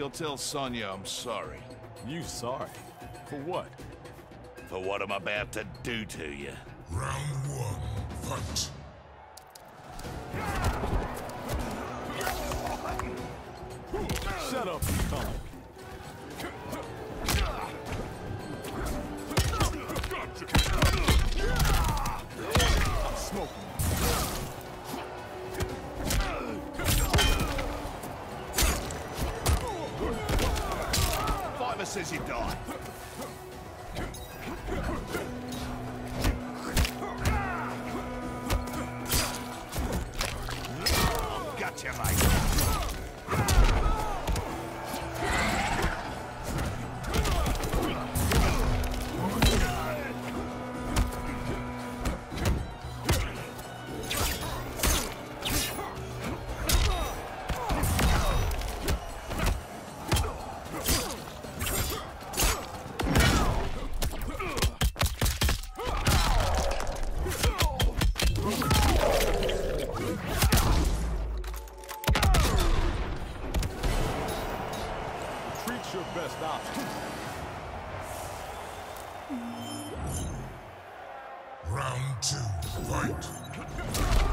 You'll tell Sonya I'm sorry. You sorry? For what? For what I'm about to do to you. Round one, fight. Says you die. Gotcha, mate. Your best option. Round two, fight.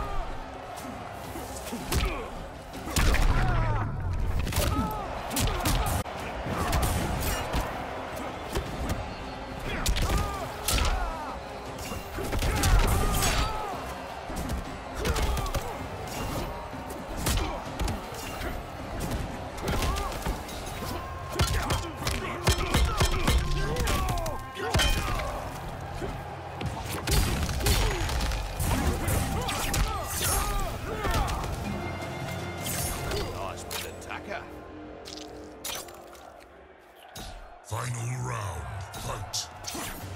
Final round, fight!